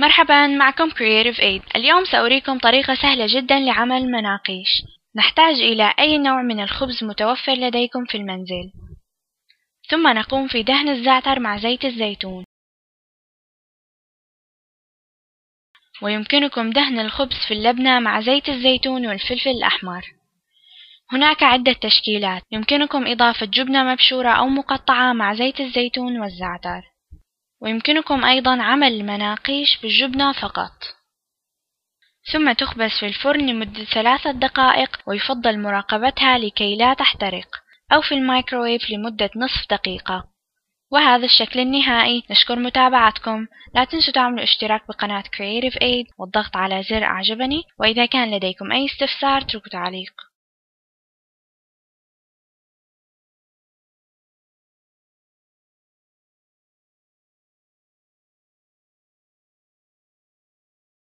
مرحبا معكم Creative Aid. اليوم سأريكم طريقة سهلة جدا لعمل مناقيش. نحتاج إلى أي نوع من الخبز متوفر لديكم في المنزل. ثم نقوم في دهن الزعتر مع زيت الزيتون. ويمكنكم دهن الخبز في اللبنة مع زيت الزيتون والفلفل الأحمر. هناك عدة تشكيلات. يمكنكم إضافة جبنة مبشورة أو مقطعة مع زيت الزيتون والزعتر. ويمكنكم أيضا عمل المناقيش بالجبنة فقط. ثم تخبز في الفرن لمدة ثلاثة دقائق ويفضل مراقبتها لكي لا تحترق أو في الميكروويف لمدة نصف دقيقة. وهذا الشكل النهائي. نشكر متابعتكم. لا تنسوا تعملوا اشتراك بقناة Creative Aid والضغط على زر أعجبني. وإذا كان لديكم أي استفسار اتركوا تعليق.